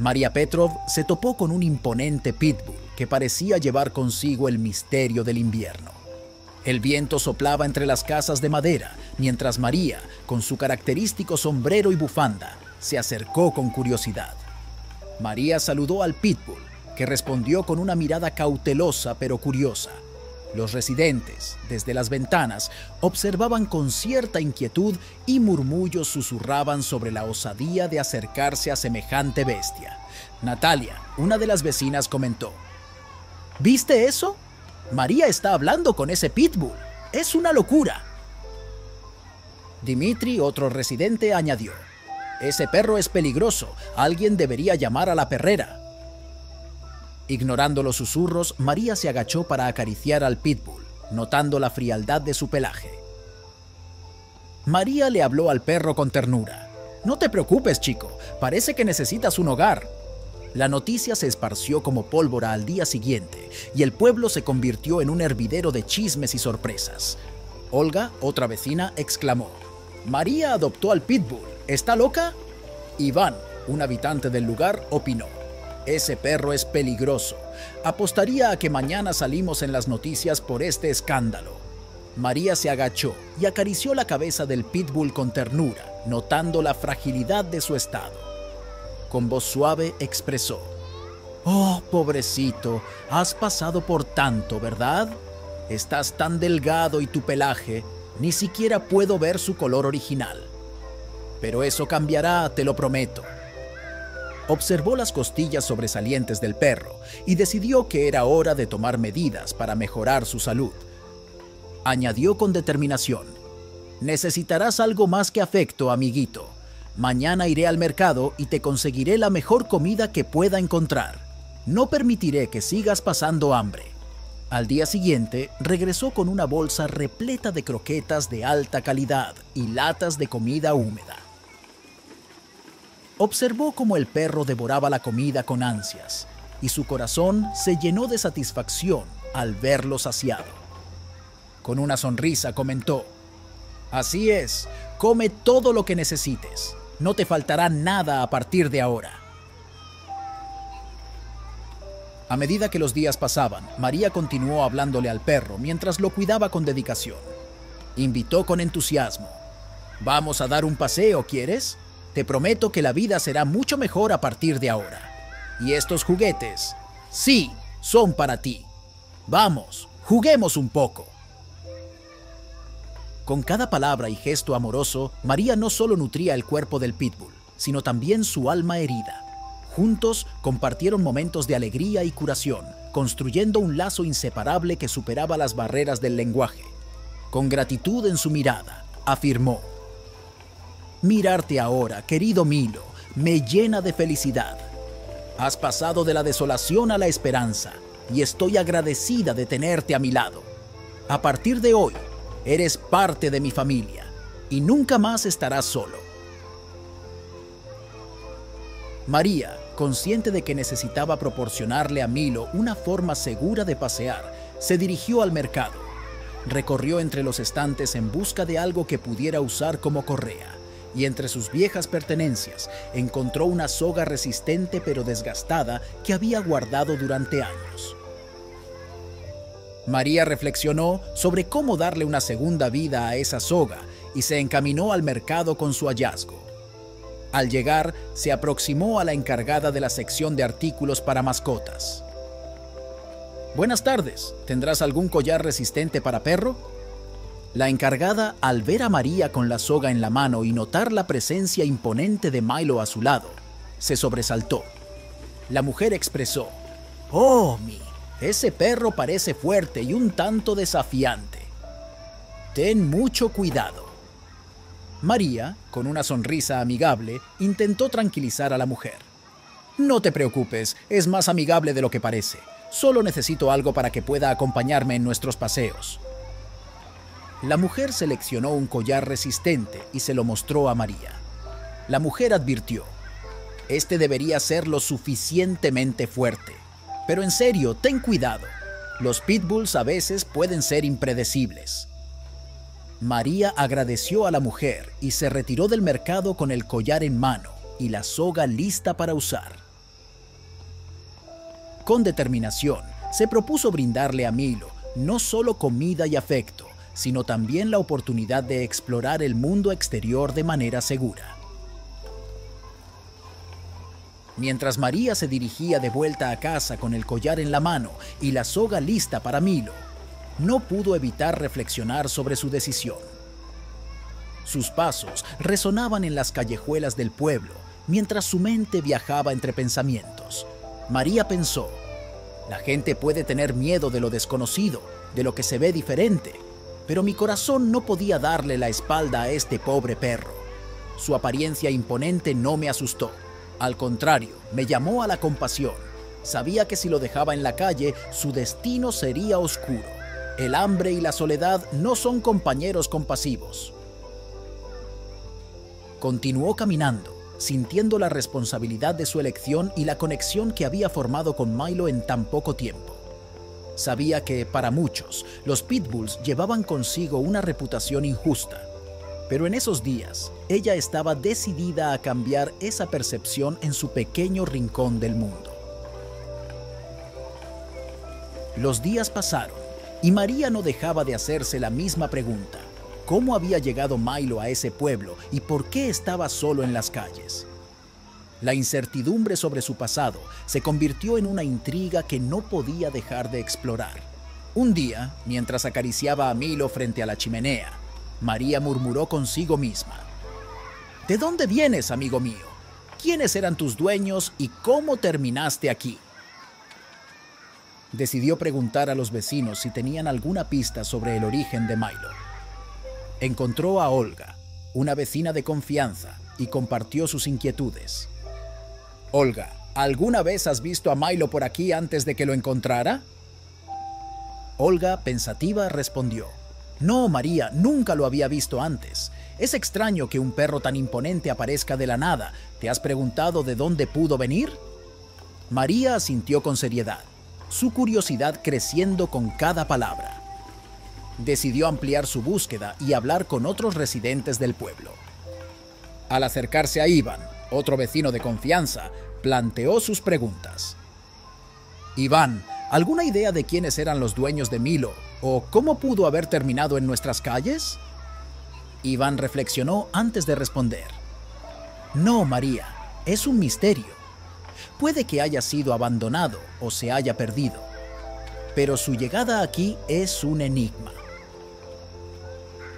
María Petrov se topó con un imponente pitbull que parecía llevar consigo el misterio del invierno. El viento soplaba entre las casas de madera, mientras María, con su característico sombrero y bufanda, se acercó con curiosidad. María saludó al pitbull, que respondió con una mirada cautelosa pero curiosa. Los residentes, desde las ventanas, observaban con cierta inquietud y murmullos susurraban sobre la osadía de acercarse a semejante bestia. Natalia, una de las vecinas, comentó, ¿Viste eso? María está hablando con ese pitbull. Es una locura. Dimitri, otro residente, añadió, Ese perro es peligroso. Alguien debería llamar a la perrera. Ignorando los susurros, María se agachó para acariciar al pitbull, notando la frialdad de su pelaje. María le habló al perro con ternura. No te preocupes, chico, parece que necesitas un hogar. La noticia se esparció como pólvora al día siguiente y el pueblo se convirtió en un hervidero de chismes y sorpresas. Olga, otra vecina, exclamó, María adoptó al pitbull. ¿Está loca? Iván, un habitante del lugar, opinó. Ese perro es peligroso. Apostaría a que mañana salimos en las noticias por este escándalo. María se agachó y acarició la cabeza del pitbull con ternura, notando la fragilidad de su estado. Con voz suave expresó, Oh, pobrecito, has pasado por tanto, ¿verdad? Estás tan delgado y tu pelaje, ni siquiera puedo ver su color original. Pero eso cambiará, te lo prometo. Observó las costillas sobresalientes del perro y decidió que era hora de tomar medidas para mejorar su salud. Añadió con determinación, necesitarás algo más que afecto, amiguito. Mañana iré al mercado y te conseguiré la mejor comida que pueda encontrar. No permitiré que sigas pasando hambre. Al día siguiente, regresó con una bolsa repleta de croquetas de alta calidad y latas de comida húmeda. Observó cómo el perro devoraba la comida con ansias, y su corazón se llenó de satisfacción al verlo saciado. Con una sonrisa comentó, Así es, come todo lo que necesites, no te faltará nada a partir de ahora. A medida que los días pasaban, María continuó hablándole al perro mientras lo cuidaba con dedicación. Invitó con entusiasmo. Vamos a dar un paseo, ¿quieres? Te prometo que la vida será mucho mejor a partir de ahora. Y estos juguetes, sí, son para ti. Vamos, juguemos un poco. Con cada palabra y gesto amoroso, María no solo nutría el cuerpo del pitbull, sino también su alma herida. Juntos compartieron momentos de alegría y curación, construyendo un lazo inseparable que superaba las barreras del lenguaje. Con gratitud en su mirada, afirmó, Mirarte ahora, querido Milo, me llena de felicidad. Has pasado de la desolación a la esperanza y estoy agradecida de tenerte a mi lado. A partir de hoy, eres parte de mi familia y nunca más estarás solo. María, consciente de que necesitaba proporcionarle a Milo una forma segura de pasear, se dirigió al mercado. Recorrió entre los estantes en busca de algo que pudiera usar como correa y entre sus viejas pertenencias encontró una soga resistente pero desgastada que había guardado durante años. María reflexionó sobre cómo darle una segunda vida a esa soga y se encaminó al mercado con su hallazgo. Al llegar, se aproximó a la encargada de la sección de artículos para mascotas. Buenas tardes, ¿tendrás algún collar resistente para perro? La encargada, al ver a María con la soga en la mano y notar la presencia imponente de Milo a su lado, se sobresaltó. La mujer expresó, Oh, mi, ese perro parece fuerte y un tanto desafiante. Ten mucho cuidado. María, con una sonrisa amigable, intentó tranquilizar a la mujer. No te preocupes, es más amigable de lo que parece. Solo necesito algo para que pueda acompañarme en nuestros paseos. La mujer seleccionó un collar resistente y se lo mostró a María. La mujer advirtió, este debería ser lo suficientemente fuerte. Pero en serio, ten cuidado. Los pitbulls a veces pueden ser impredecibles. María agradeció a la mujer y se retiró del mercado con el collar en mano y la soga lista para usar. Con determinación, se propuso brindarle a Milo no solo comida y afecto, sino también la oportunidad de explorar el mundo exterior de manera segura. Mientras María se dirigía de vuelta a casa con el collar en la mano y la soga lista para Milo, no pudo evitar reflexionar sobre su decisión. Sus pasos resonaban en las callejuelas del pueblo mientras su mente viajaba entre pensamientos. María pensó, la gente puede tener miedo de lo desconocido, de lo que se ve diferente, pero mi corazón no podía darle la espalda a este pobre perro. Su apariencia imponente no me asustó. Al contrario, me llamó a la compasión. Sabía que si lo dejaba en la calle, su destino sería oscuro. El hambre y la soledad no son compañeros compasivos. Continuó caminando, sintiendo la responsabilidad de su elección y la conexión que había formado con Milo en tan poco tiempo. Sabía que, para muchos, los pitbulls llevaban consigo una reputación injusta, pero en esos días, ella estaba decidida a cambiar esa percepción en su pequeño rincón del mundo. Los días pasaron y María no dejaba de hacerse la misma pregunta cómo había llegado Milo a ese pueblo y por qué estaba solo en las calles. La incertidumbre sobre su pasado se convirtió en una intriga que no podía dejar de explorar. Un día, mientras acariciaba a Milo frente a la chimenea, María murmuró consigo misma. ¿De dónde vienes, amigo mío? ¿Quiénes eran tus dueños y cómo terminaste aquí? Decidió preguntar a los vecinos si tenían alguna pista sobre el origen de Milo encontró a Olga, una vecina de confianza, y compartió sus inquietudes. Olga, ¿alguna vez has visto a Milo por aquí antes de que lo encontrara? Olga, pensativa, respondió. No, María, nunca lo había visto antes. Es extraño que un perro tan imponente aparezca de la nada. ¿Te has preguntado de dónde pudo venir? María asintió con seriedad, su curiosidad creciendo con cada palabra decidió ampliar su búsqueda y hablar con otros residentes del pueblo. Al acercarse a Iván, otro vecino de confianza, planteó sus preguntas. Iván, ¿alguna idea de quiénes eran los dueños de Milo o cómo pudo haber terminado en nuestras calles? Iván reflexionó antes de responder. No, María, es un misterio. Puede que haya sido abandonado o se haya perdido, pero su llegada aquí es un enigma.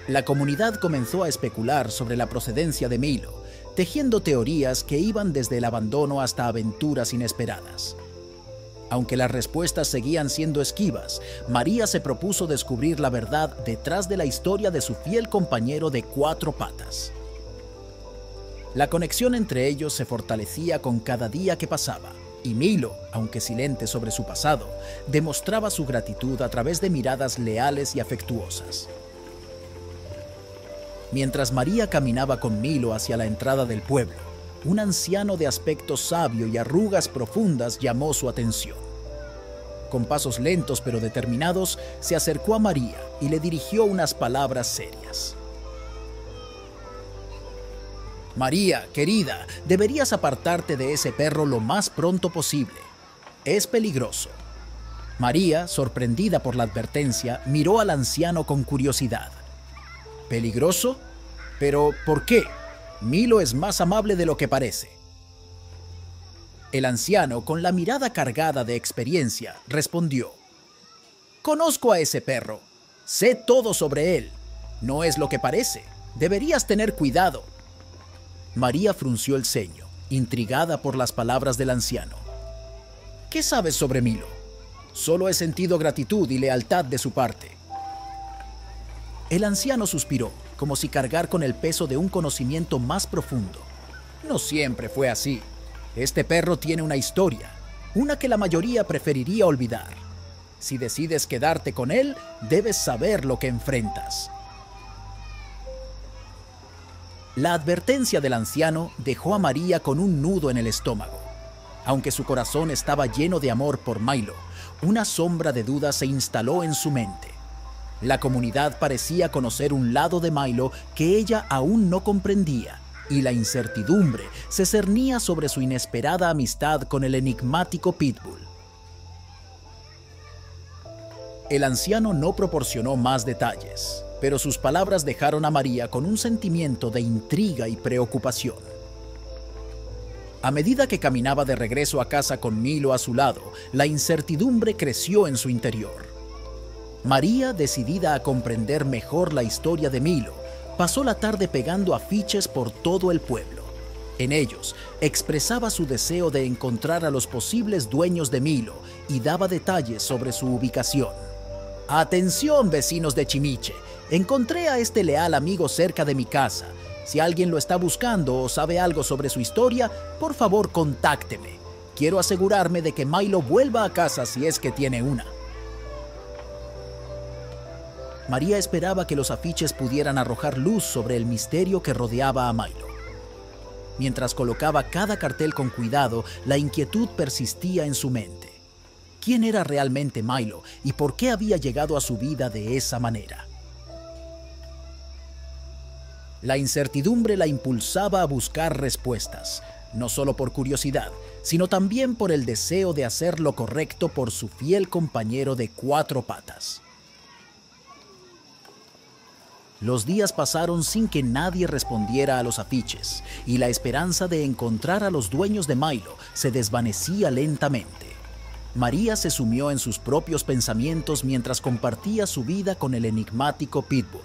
La comunidad comenzó a especular sobre la procedencia de Milo, tejiendo teorías que iban desde el abandono hasta aventuras inesperadas. Aunque las respuestas seguían siendo esquivas, María se propuso descubrir la verdad detrás de la historia de su fiel compañero de cuatro patas. La conexión entre ellos se fortalecía con cada día que pasaba, y Milo, aunque silente sobre su pasado, demostraba su gratitud a través de miradas leales y afectuosas. Mientras María caminaba con Milo hacia la entrada del pueblo, un anciano de aspecto sabio y arrugas profundas llamó su atención. Con pasos lentos pero determinados, se acercó a María y le dirigió unas palabras serias. María, querida, deberías apartarte de ese perro lo más pronto posible. Es peligroso. María, sorprendida por la advertencia, miró al anciano con curiosidad. ¿Peligroso? Pero ¿por qué? Milo es más amable de lo que parece. El anciano, con la mirada cargada de experiencia, respondió, Conozco a ese perro. Sé todo sobre él. No es lo que parece. Deberías tener cuidado. María frunció el ceño, intrigada por las palabras del anciano. ¿Qué sabes sobre Milo? Solo he sentido gratitud y lealtad de su parte. El anciano suspiró, como si cargar con el peso de un conocimiento más profundo. No siempre fue así. Este perro tiene una historia, una que la mayoría preferiría olvidar. Si decides quedarte con él, debes saber lo que enfrentas. La advertencia del anciano dejó a María con un nudo en el estómago. Aunque su corazón estaba lleno de amor por Milo, una sombra de duda se instaló en su mente. La comunidad parecía conocer un lado de Milo que ella aún no comprendía, y la incertidumbre se cernía sobre su inesperada amistad con el enigmático Pitbull. El anciano no proporcionó más detalles, pero sus palabras dejaron a María con un sentimiento de intriga y preocupación. A medida que caminaba de regreso a casa con Milo a su lado, la incertidumbre creció en su interior. María, decidida a comprender mejor la historia de Milo, pasó la tarde pegando afiches por todo el pueblo. En ellos expresaba su deseo de encontrar a los posibles dueños de Milo y daba detalles sobre su ubicación. Atención vecinos de Chimiche, encontré a este leal amigo cerca de mi casa. Si alguien lo está buscando o sabe algo sobre su historia, por favor contácteme. Quiero asegurarme de que Milo vuelva a casa si es que tiene una. María esperaba que los afiches pudieran arrojar luz sobre el misterio que rodeaba a Milo. Mientras colocaba cada cartel con cuidado, la inquietud persistía en su mente. ¿Quién era realmente Milo y por qué había llegado a su vida de esa manera? La incertidumbre la impulsaba a buscar respuestas, no solo por curiosidad, sino también por el deseo de hacer lo correcto por su fiel compañero de cuatro patas. Los días pasaron sin que nadie respondiera a los afiches, y la esperanza de encontrar a los dueños de Milo se desvanecía lentamente. María se sumió en sus propios pensamientos mientras compartía su vida con el enigmático Pitbull.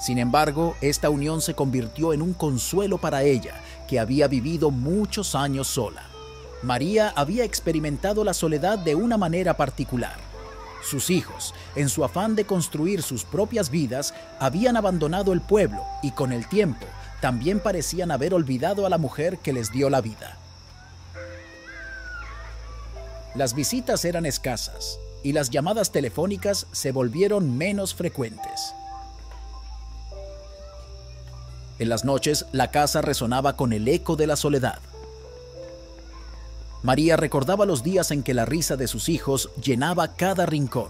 Sin embargo, esta unión se convirtió en un consuelo para ella, que había vivido muchos años sola. María había experimentado la soledad de una manera particular sus hijos, en su afán de construir sus propias vidas, habían abandonado el pueblo y con el tiempo también parecían haber olvidado a la mujer que les dio la vida. Las visitas eran escasas y las llamadas telefónicas se volvieron menos frecuentes. En las noches la casa resonaba con el eco de la soledad. María recordaba los días en que la risa de sus hijos llenaba cada rincón,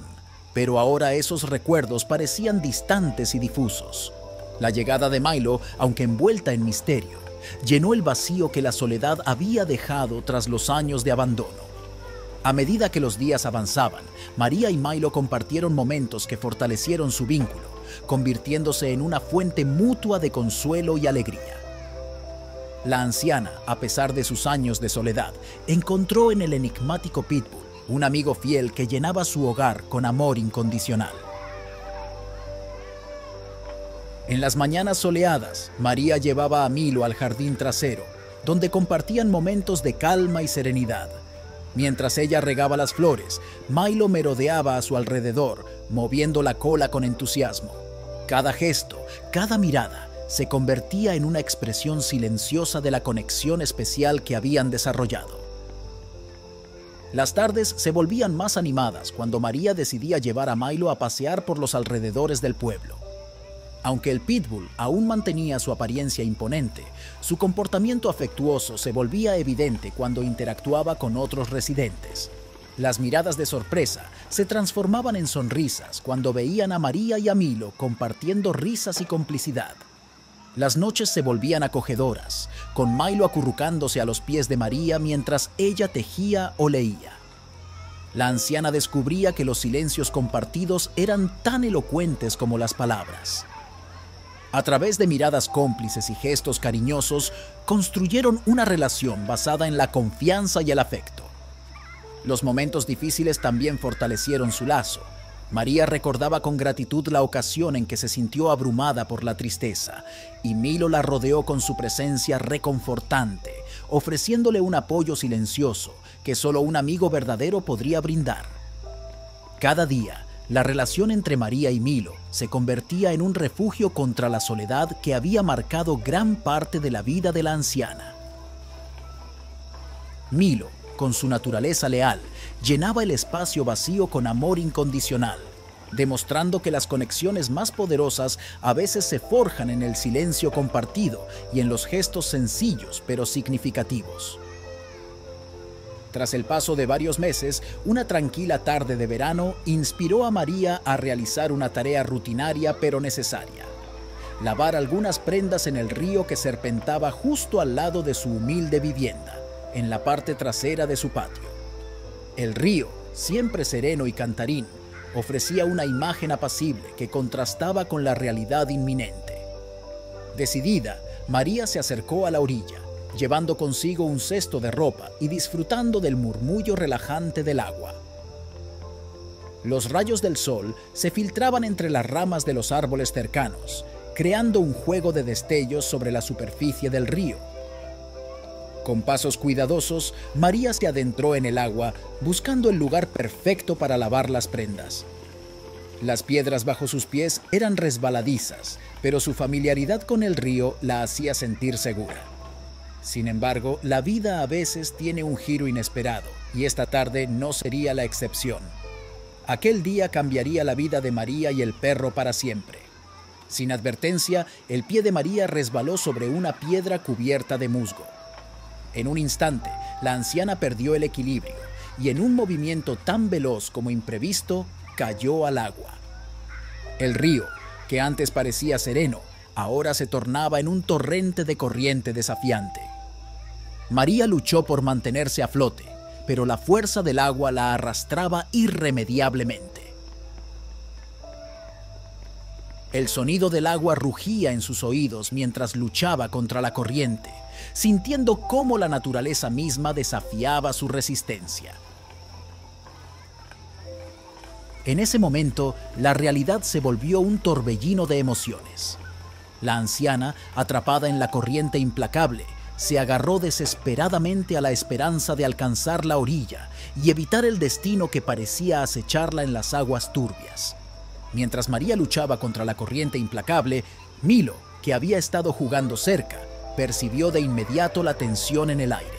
pero ahora esos recuerdos parecían distantes y difusos. La llegada de Milo, aunque envuelta en misterio, llenó el vacío que la soledad había dejado tras los años de abandono. A medida que los días avanzaban, María y Milo compartieron momentos que fortalecieron su vínculo, convirtiéndose en una fuente mutua de consuelo y alegría. La anciana, a pesar de sus años de soledad, encontró en el enigmático Pitbull un amigo fiel que llenaba su hogar con amor incondicional. En las mañanas soleadas, María llevaba a Milo al jardín trasero, donde compartían momentos de calma y serenidad. Mientras ella regaba las flores, Milo merodeaba a su alrededor, moviendo la cola con entusiasmo. Cada gesto, cada mirada, se convertía en una expresión silenciosa de la conexión especial que habían desarrollado. Las tardes se volvían más animadas cuando María decidía llevar a Milo a pasear por los alrededores del pueblo. Aunque el pitbull aún mantenía su apariencia imponente, su comportamiento afectuoso se volvía evidente cuando interactuaba con otros residentes. Las miradas de sorpresa se transformaban en sonrisas cuando veían a María y a Milo compartiendo risas y complicidad. Las noches se volvían acogedoras, con Milo acurrucándose a los pies de María mientras ella tejía o leía. La anciana descubría que los silencios compartidos eran tan elocuentes como las palabras. A través de miradas cómplices y gestos cariñosos, construyeron una relación basada en la confianza y el afecto. Los momentos difíciles también fortalecieron su lazo, María recordaba con gratitud la ocasión en que se sintió abrumada por la tristeza, y Milo la rodeó con su presencia reconfortante, ofreciéndole un apoyo silencioso que solo un amigo verdadero podría brindar. Cada día, la relación entre María y Milo se convertía en un refugio contra la soledad que había marcado gran parte de la vida de la anciana. Milo, con su naturaleza leal, llenaba el espacio vacío con amor incondicional, demostrando que las conexiones más poderosas a veces se forjan en el silencio compartido y en los gestos sencillos pero significativos. Tras el paso de varios meses, una tranquila tarde de verano inspiró a María a realizar una tarea rutinaria pero necesaria. Lavar algunas prendas en el río que serpentaba justo al lado de su humilde vivienda en la parte trasera de su patio. El río, siempre sereno y cantarín, ofrecía una imagen apacible que contrastaba con la realidad inminente. Decidida, María se acercó a la orilla, llevando consigo un cesto de ropa y disfrutando del murmullo relajante del agua. Los rayos del sol se filtraban entre las ramas de los árboles cercanos, creando un juego de destellos sobre la superficie del río. Con pasos cuidadosos, María se adentró en el agua, buscando el lugar perfecto para lavar las prendas. Las piedras bajo sus pies eran resbaladizas, pero su familiaridad con el río la hacía sentir segura. Sin embargo, la vida a veces tiene un giro inesperado, y esta tarde no sería la excepción. Aquel día cambiaría la vida de María y el perro para siempre. Sin advertencia, el pie de María resbaló sobre una piedra cubierta de musgo. En un instante, la anciana perdió el equilibrio y en un movimiento tan veloz como imprevisto, cayó al agua. El río, que antes parecía sereno, ahora se tornaba en un torrente de corriente desafiante. María luchó por mantenerse a flote, pero la fuerza del agua la arrastraba irremediablemente. El sonido del agua rugía en sus oídos mientras luchaba contra la corriente, sintiendo cómo la naturaleza misma desafiaba su resistencia. En ese momento, la realidad se volvió un torbellino de emociones. La anciana, atrapada en la corriente implacable, se agarró desesperadamente a la esperanza de alcanzar la orilla y evitar el destino que parecía acecharla en las aguas turbias. Mientras María luchaba contra la corriente implacable, Milo, que había estado jugando cerca, percibió de inmediato la tensión en el aire.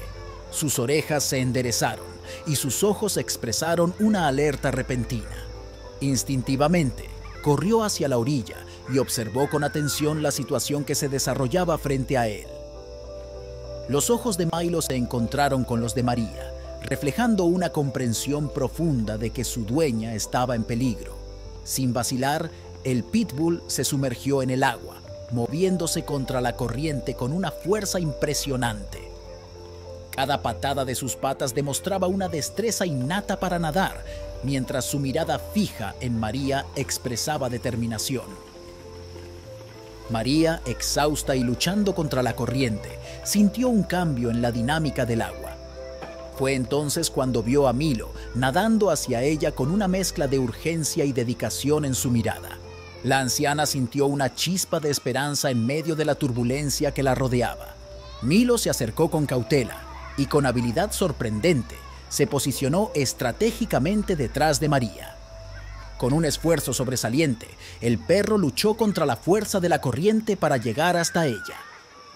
Sus orejas se enderezaron y sus ojos expresaron una alerta repentina. Instintivamente, corrió hacia la orilla y observó con atención la situación que se desarrollaba frente a él. Los ojos de Milo se encontraron con los de María, reflejando una comprensión profunda de que su dueña estaba en peligro. Sin vacilar, el pitbull se sumergió en el agua, moviéndose contra la corriente con una fuerza impresionante. Cada patada de sus patas demostraba una destreza innata para nadar, mientras su mirada fija en María expresaba determinación. María, exhausta y luchando contra la corriente, sintió un cambio en la dinámica del agua. Fue entonces cuando vio a Milo nadando hacia ella con una mezcla de urgencia y dedicación en su mirada. La anciana sintió una chispa de esperanza en medio de la turbulencia que la rodeaba. Milo se acercó con cautela y con habilidad sorprendente se posicionó estratégicamente detrás de María. Con un esfuerzo sobresaliente, el perro luchó contra la fuerza de la corriente para llegar hasta ella.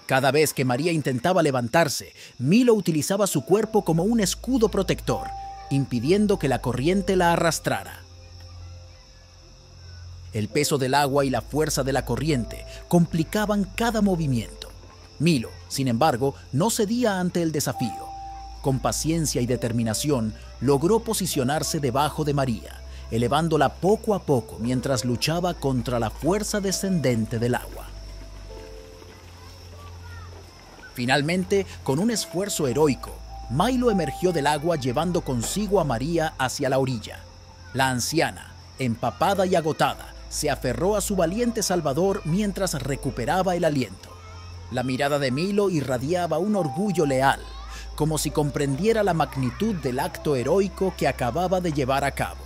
Cada vez que María intentaba levantarse, Milo utilizaba su cuerpo como un escudo protector, impidiendo que la corriente la arrastrara. El peso del agua y la fuerza de la corriente complicaban cada movimiento. Milo, sin embargo, no cedía ante el desafío. Con paciencia y determinación, logró posicionarse debajo de María, elevándola poco a poco mientras luchaba contra la fuerza descendente del agua. Finalmente, con un esfuerzo heroico, Milo emergió del agua llevando consigo a María hacia la orilla. La anciana, empapada y agotada, se aferró a su valiente salvador mientras recuperaba el aliento. La mirada de Milo irradiaba un orgullo leal, como si comprendiera la magnitud del acto heroico que acababa de llevar a cabo.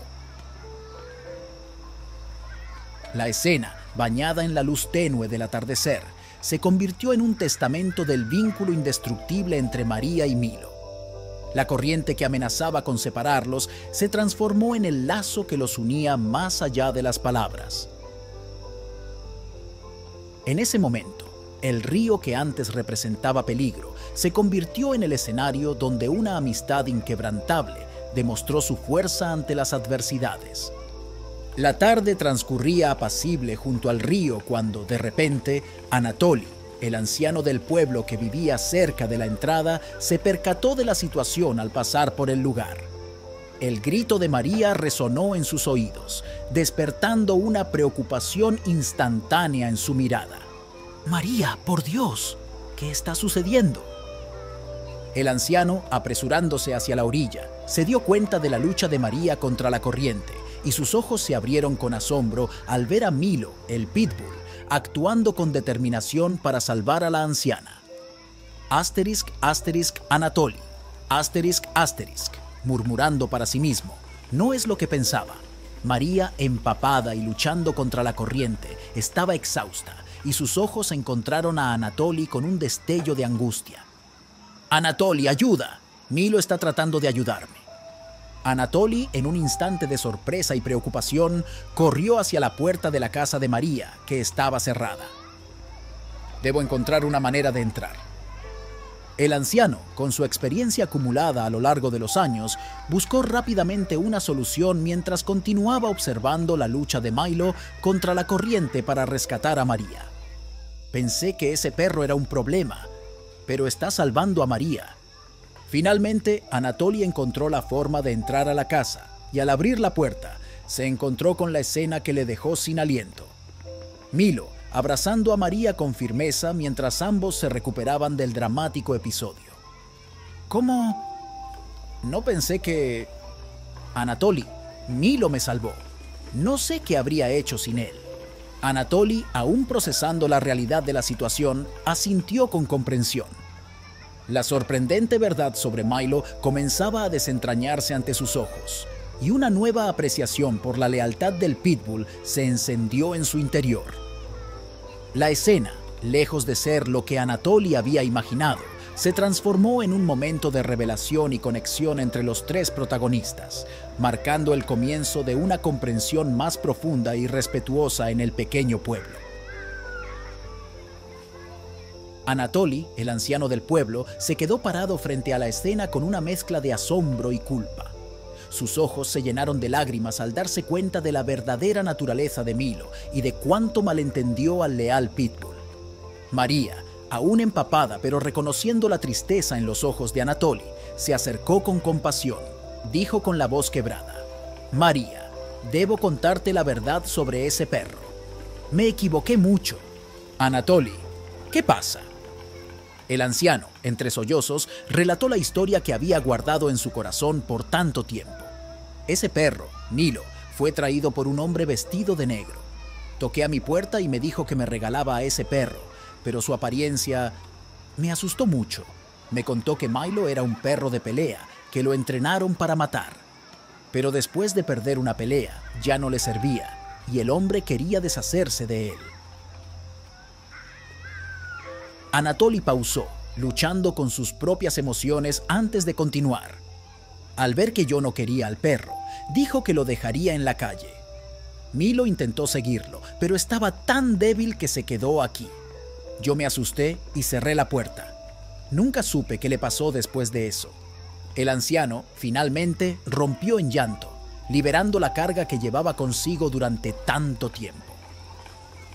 La escena, bañada en la luz tenue del atardecer, se convirtió en un testamento del vínculo indestructible entre María y Milo. La corriente que amenazaba con separarlos se transformó en el lazo que los unía más allá de las palabras. En ese momento, el río que antes representaba peligro se convirtió en el escenario donde una amistad inquebrantable demostró su fuerza ante las adversidades. La tarde transcurría apacible junto al río cuando, de repente, Anatoly, el anciano del pueblo que vivía cerca de la entrada se percató de la situación al pasar por el lugar. El grito de María resonó en sus oídos, despertando una preocupación instantánea en su mirada. María, por Dios, ¿qué está sucediendo? El anciano, apresurándose hacia la orilla, se dio cuenta de la lucha de María contra la corriente y sus ojos se abrieron con asombro al ver a Milo, el pitbull, actuando con determinación para salvar a la anciana. Asterisk, asterisk, Anatoly. Asterisk, asterisk, murmurando para sí mismo. No es lo que pensaba. María, empapada y luchando contra la corriente, estaba exhausta y sus ojos encontraron a Anatoly con un destello de angustia. Anatoly, ayuda. Milo está tratando de ayudarme. Anatoly, en un instante de sorpresa y preocupación, corrió hacia la puerta de la casa de María, que estaba cerrada. Debo encontrar una manera de entrar. El anciano, con su experiencia acumulada a lo largo de los años, buscó rápidamente una solución mientras continuaba observando la lucha de Milo contra la corriente para rescatar a María. Pensé que ese perro era un problema, pero está salvando a María. Finalmente, Anatoly encontró la forma de entrar a la casa y al abrir la puerta, se encontró con la escena que le dejó sin aliento. Milo, abrazando a María con firmeza mientras ambos se recuperaban del dramático episodio. ¿Cómo? No pensé que... Anatoly, Milo me salvó. No sé qué habría hecho sin él. Anatoly, aún procesando la realidad de la situación, asintió con comprensión. La sorprendente verdad sobre Milo comenzaba a desentrañarse ante sus ojos, y una nueva apreciación por la lealtad del pitbull se encendió en su interior. La escena, lejos de ser lo que Anatoly había imaginado, se transformó en un momento de revelación y conexión entre los tres protagonistas, marcando el comienzo de una comprensión más profunda y respetuosa en el pequeño pueblo. Anatoly, el anciano del pueblo, se quedó parado frente a la escena con una mezcla de asombro y culpa. Sus ojos se llenaron de lágrimas al darse cuenta de la verdadera naturaleza de Milo y de cuánto malentendió al leal Pitbull. María, aún empapada pero reconociendo la tristeza en los ojos de Anatoly, se acercó con compasión. Dijo con la voz quebrada, María, debo contarte la verdad sobre ese perro. Me equivoqué mucho. Anatoly, ¿qué pasa? El anciano, entre sollozos, relató la historia que había guardado en su corazón por tanto tiempo. Ese perro, Nilo, fue traído por un hombre vestido de negro. Toqué a mi puerta y me dijo que me regalaba a ese perro, pero su apariencia me asustó mucho. Me contó que Milo era un perro de pelea, que lo entrenaron para matar. Pero después de perder una pelea, ya no le servía, y el hombre quería deshacerse de él. Anatoly pausó, luchando con sus propias emociones antes de continuar. Al ver que yo no quería al perro, dijo que lo dejaría en la calle. Milo intentó seguirlo, pero estaba tan débil que se quedó aquí. Yo me asusté y cerré la puerta. Nunca supe qué le pasó después de eso. El anciano, finalmente, rompió en llanto, liberando la carga que llevaba consigo durante tanto tiempo.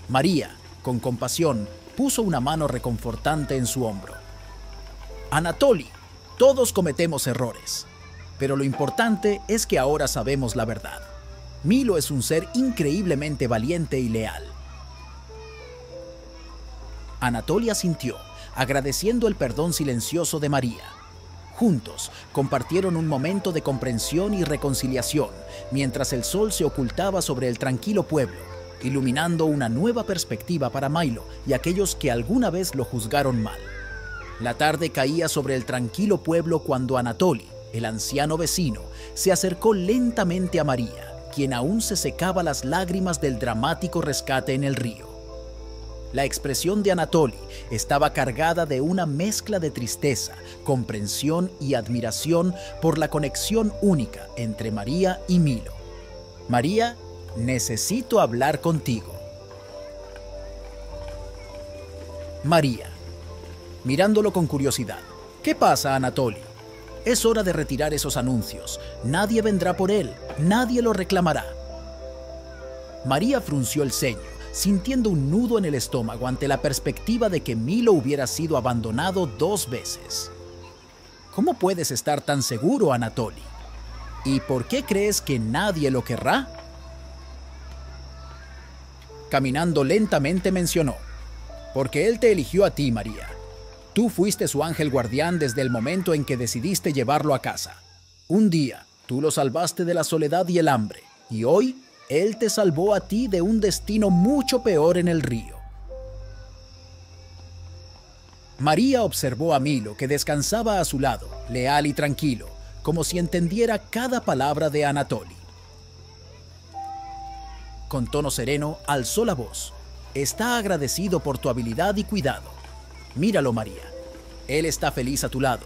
María, con compasión, puso una mano reconfortante en su hombro. Anatoly, todos cometemos errores, pero lo importante es que ahora sabemos la verdad. Milo es un ser increíblemente valiente y leal. Anatolia sintió, agradeciendo el perdón silencioso de María. Juntos compartieron un momento de comprensión y reconciliación mientras el sol se ocultaba sobre el tranquilo pueblo iluminando una nueva perspectiva para Milo y aquellos que alguna vez lo juzgaron mal. La tarde caía sobre el tranquilo pueblo cuando Anatoly, el anciano vecino, se acercó lentamente a María, quien aún se secaba las lágrimas del dramático rescate en el río. La expresión de Anatoly estaba cargada de una mezcla de tristeza, comprensión y admiración por la conexión única entre María y Milo. María necesito hablar contigo. María, mirándolo con curiosidad. ¿Qué pasa, Anatoly? Es hora de retirar esos anuncios. Nadie vendrá por él, nadie lo reclamará. María frunció el ceño, sintiendo un nudo en el estómago ante la perspectiva de que Milo hubiera sido abandonado dos veces. ¿Cómo puedes estar tan seguro, Anatoly? ¿Y por qué crees que nadie lo querrá? Caminando lentamente mencionó, porque Él te eligió a ti, María. Tú fuiste su ángel guardián desde el momento en que decidiste llevarlo a casa. Un día, tú lo salvaste de la soledad y el hambre, y hoy Él te salvó a ti de un destino mucho peor en el río. María observó a Milo, que descansaba a su lado, leal y tranquilo, como si entendiera cada palabra de Anatoly. Con tono sereno, alzó la voz. Está agradecido por tu habilidad y cuidado. Míralo, María. Él está feliz a tu lado.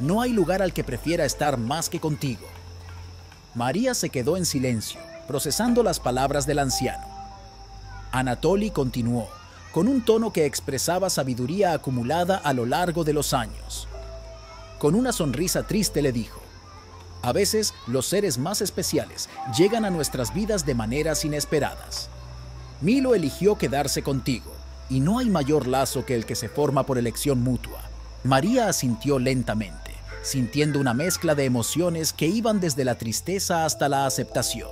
No hay lugar al que prefiera estar más que contigo. María se quedó en silencio, procesando las palabras del anciano. Anatoly continuó, con un tono que expresaba sabiduría acumulada a lo largo de los años. Con una sonrisa triste le dijo, a veces los seres más especiales llegan a nuestras vidas de maneras inesperadas. Milo eligió quedarse contigo, y no hay mayor lazo que el que se forma por elección mutua. María asintió lentamente, sintiendo una mezcla de emociones que iban desde la tristeza hasta la aceptación.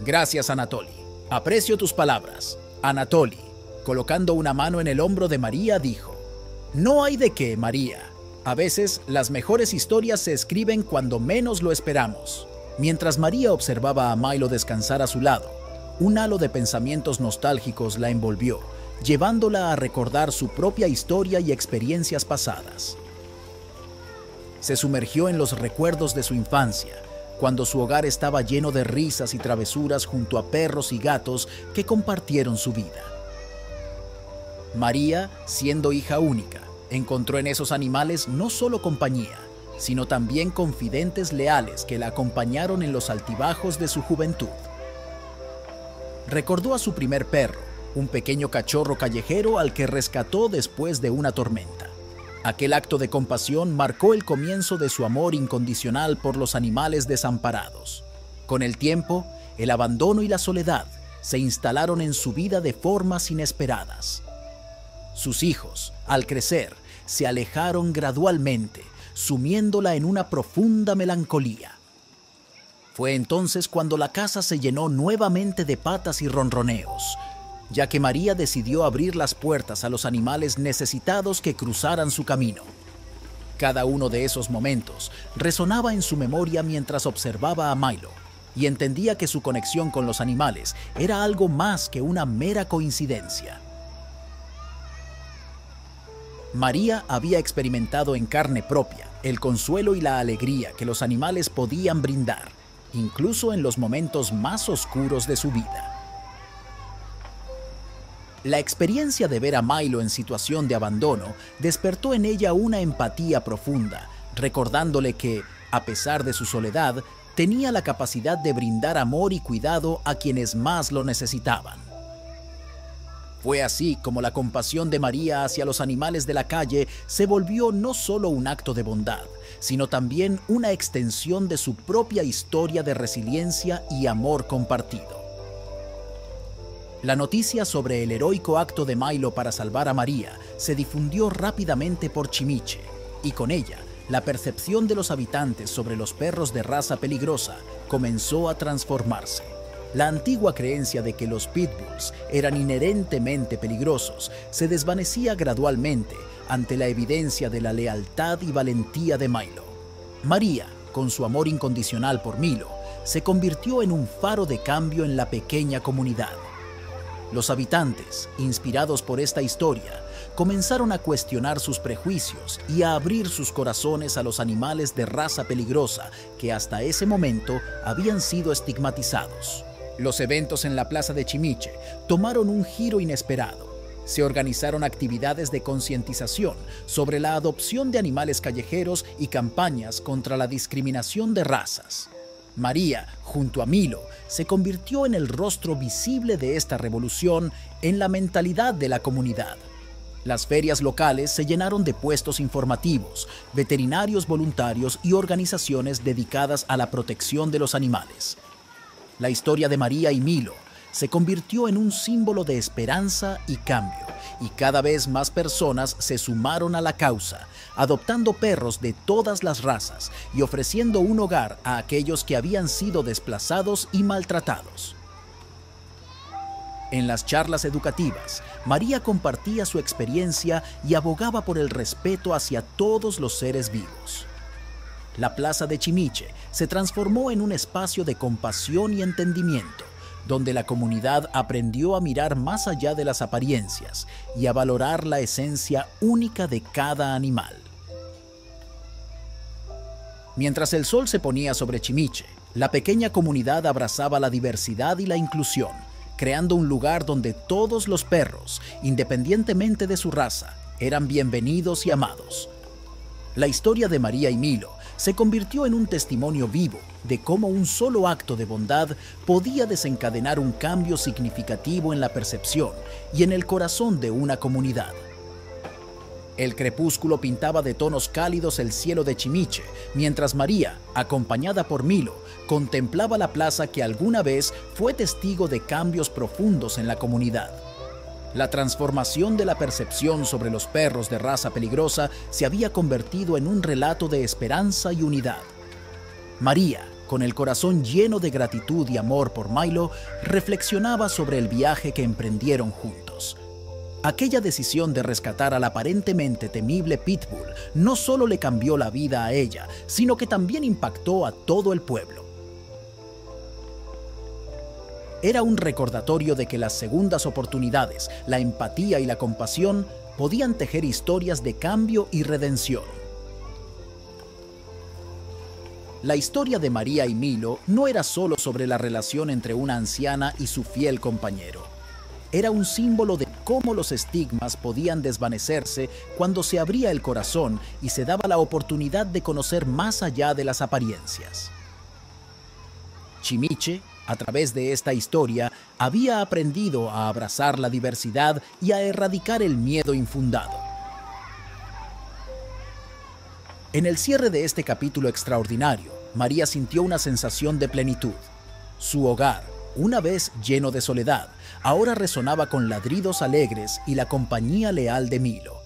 Gracias, Anatoly. Aprecio tus palabras. Anatoly, colocando una mano en el hombro de María, dijo, No hay de qué, María. A veces las mejores historias se escriben cuando menos lo esperamos. Mientras María observaba a Milo descansar a su lado, un halo de pensamientos nostálgicos la envolvió, llevándola a recordar su propia historia y experiencias pasadas. Se sumergió en los recuerdos de su infancia, cuando su hogar estaba lleno de risas y travesuras junto a perros y gatos que compartieron su vida. María, siendo hija única, encontró en esos animales no solo compañía, sino también confidentes leales que la acompañaron en los altibajos de su juventud. Recordó a su primer perro, un pequeño cachorro callejero al que rescató después de una tormenta. Aquel acto de compasión marcó el comienzo de su amor incondicional por los animales desamparados. Con el tiempo, el abandono y la soledad se instalaron en su vida de formas inesperadas. Sus hijos, al crecer, se alejaron gradualmente, sumiéndola en una profunda melancolía. Fue entonces cuando la casa se llenó nuevamente de patas y ronroneos, ya que María decidió abrir las puertas a los animales necesitados que cruzaran su camino. Cada uno de esos momentos resonaba en su memoria mientras observaba a Milo y entendía que su conexión con los animales era algo más que una mera coincidencia. María había experimentado en carne propia el consuelo y la alegría que los animales podían brindar, incluso en los momentos más oscuros de su vida. La experiencia de ver a Milo en situación de abandono despertó en ella una empatía profunda, recordándole que, a pesar de su soledad, tenía la capacidad de brindar amor y cuidado a quienes más lo necesitaban. Fue así como la compasión de María hacia los animales de la calle se volvió no solo un acto de bondad, sino también una extensión de su propia historia de resiliencia y amor compartido. La noticia sobre el heroico acto de Milo para salvar a María se difundió rápidamente por Chimiche, y con ella, la percepción de los habitantes sobre los perros de raza peligrosa comenzó a transformarse. La antigua creencia de que los pitbulls eran inherentemente peligrosos se desvanecía gradualmente ante la evidencia de la lealtad y valentía de Milo. María, con su amor incondicional por Milo, se convirtió en un faro de cambio en la pequeña comunidad. Los habitantes, inspirados por esta historia, comenzaron a cuestionar sus prejuicios y a abrir sus corazones a los animales de raza peligrosa que hasta ese momento habían sido estigmatizados. Los eventos en la plaza de Chimiche tomaron un giro inesperado. Se organizaron actividades de concientización sobre la adopción de animales callejeros y campañas contra la discriminación de razas. María, junto a Milo, se convirtió en el rostro visible de esta revolución en la mentalidad de la comunidad. Las ferias locales se llenaron de puestos informativos, veterinarios voluntarios y organizaciones dedicadas a la protección de los animales. La historia de María y Milo se convirtió en un símbolo de esperanza y cambio, y cada vez más personas se sumaron a la causa, adoptando perros de todas las razas y ofreciendo un hogar a aquellos que habían sido desplazados y maltratados. En las charlas educativas, María compartía su experiencia y abogaba por el respeto hacia todos los seres vivos. La plaza de Chimiche se transformó en un espacio de compasión y entendimiento, donde la comunidad aprendió a mirar más allá de las apariencias y a valorar la esencia única de cada animal. Mientras el sol se ponía sobre Chimiche, la pequeña comunidad abrazaba la diversidad y la inclusión, creando un lugar donde todos los perros, independientemente de su raza, eran bienvenidos y amados. La historia de María y Milo se convirtió en un testimonio vivo de cómo un solo acto de bondad podía desencadenar un cambio significativo en la percepción y en el corazón de una comunidad. El crepúsculo pintaba de tonos cálidos el cielo de Chimiche, mientras María, acompañada por Milo, contemplaba la plaza que alguna vez fue testigo de cambios profundos en la comunidad. La transformación de la percepción sobre los perros de raza peligrosa se había convertido en un relato de esperanza y unidad. María, con el corazón lleno de gratitud y amor por Milo, reflexionaba sobre el viaje que emprendieron juntos. Aquella decisión de rescatar al aparentemente temible Pitbull no solo le cambió la vida a ella, sino que también impactó a todo el pueblo era un recordatorio de que las segundas oportunidades, la empatía y la compasión podían tejer historias de cambio y redención. La historia de María y Milo no era solo sobre la relación entre una anciana y su fiel compañero. Era un símbolo de cómo los estigmas podían desvanecerse cuando se abría el corazón y se daba la oportunidad de conocer más allá de las apariencias. Chimiche a través de esta historia, había aprendido a abrazar la diversidad y a erradicar el miedo infundado. En el cierre de este capítulo extraordinario, María sintió una sensación de plenitud. Su hogar, una vez lleno de soledad, ahora resonaba con ladridos alegres y la compañía leal de Milo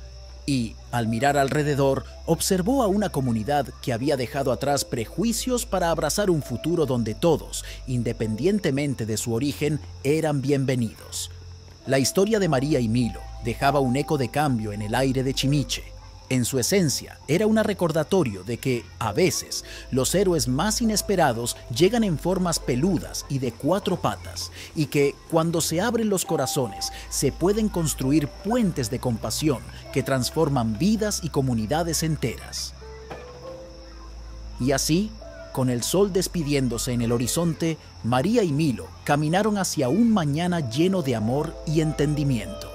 y, al mirar alrededor, observó a una comunidad que había dejado atrás prejuicios para abrazar un futuro donde todos, independientemente de su origen, eran bienvenidos. La historia de María y Milo dejaba un eco de cambio en el aire de Chimiche, en su esencia, era un recordatorio de que, a veces, los héroes más inesperados llegan en formas peludas y de cuatro patas, y que, cuando se abren los corazones, se pueden construir puentes de compasión que transforman vidas y comunidades enteras. Y así, con el sol despidiéndose en el horizonte, María y Milo caminaron hacia un mañana lleno de amor y entendimiento.